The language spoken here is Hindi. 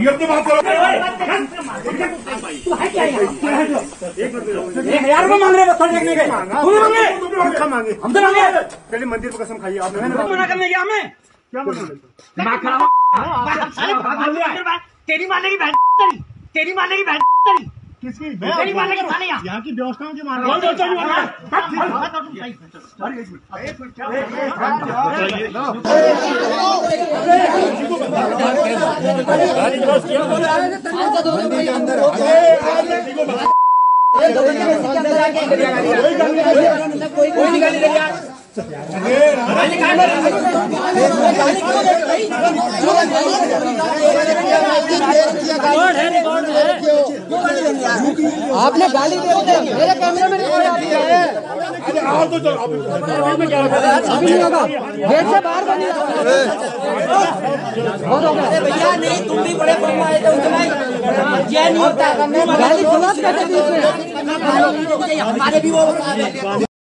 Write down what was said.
ये तो बात करो तू है क्या यहाँ तू है जो एक हज़ार रुपये मांग रहे हो देखने के तूने मांगे मांगे हम तो मांगे पहले मंदिर पर कसम खाइए आप मना करने गया हमें क्या मना तेरी मारने की बहन तेरी की बहन तेरी। किसकी साले यहाँ की व्यवस्थाओं की कौन बोलता है मांगा? आपने गाली दे दी। मेरे कैमरे में रिकॉर्ड आप किया है। अभी नहीं होगा गेट से बाहर बनी भैया नहीं तुम भी बड़े बम आए थे उतना ही ये नहीं होता। गाली सुना कैसे बीच हमारे भी वो